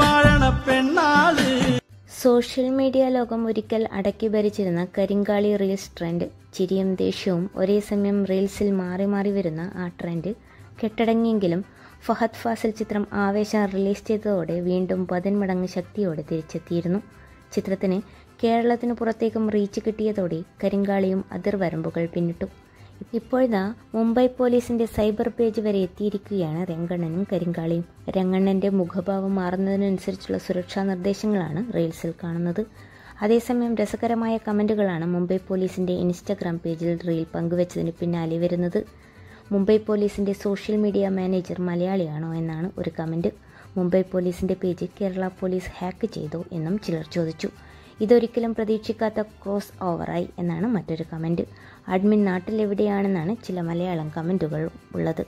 വാഴണ social media ലോകം ഒരിക്കൽ അടക്കി ഭരിച്ചിരുന്ന കരിങ്കാളി റീൽസ് ട്രെൻഡ് ചിരിയും ദേഷ്യവും ഒരേ സമയം റീൽസിൽ മാറി മാറി വരുന്ന ആ ട്രെൻഡ് കെട്ടടങ്ങിയെങ്കിലും ഫഹദ് ഫാസിൽ ചിത്രം ആവേശം റിലീസ് ചെയ്തതോടെ വീണ്ടും പതിന്മടങ്ങ് ശക്തിയോടെ തിരിച്ചെത്തിയിരുന്നു. ചിത്രത്തിന് കേരളത്തിന് പുറത്തേക്കും റീച്ച് കിട്ടിയതോടെ കരിങ്കാളിയും അതിർവരമ്പുകൾ പിന്നിട്ടു. ഇപ്പോഴിതാ മുംബൈ പോലീസിന്റെ സൈബർ പേജ് വരെ എത്തിയിരിക്കുകയാണ് രംഗണ്ണനും കരിങ്കാളിയും. രംഗണ്ണന്റെ മുഖഭാവം മാറുന്നതിനനുസരിച്ചുള്ള സുരക്ഷാ നിർദ്ദേശങ്ങളാണ് റീൽസിൽ കാണുന്നത്. അതേസമയം രസകരമായ കമന്റുകളാണ് മുംബൈ പോലീസിന്റെ ഇൻസ്റ്റഗ്രാം പേജിൽ റീൽ പങ്കുവച്ചതിന് പിന്നാലെ വരുന്നത്. മുംബൈ പോലീസിന്റെ സോഷ്യൽ മീഡിയ മാനേജർ മലയാളിയാണോ എന്നാണ് ഒരു കമന്റ്. മുംബൈ പോലീസിന്റെ പേജ് കേരള പോലീസ് ഹാക്ക് ചെയ്തോ എന്നും ചിലർ ചോദിച്ചു. ഇതൊരിക്കലും പ്രതീക്ഷിക്കാത്ത ക്രോസ് ഓവറായി എന്നാണ് മറ്റൊരു കമന്റ് അഡ്മിൻ നാട്ടിലെവിടെയാണെന്നാണ് ചില മലയാളം കമന്റുകൾ ഉള്ളത്.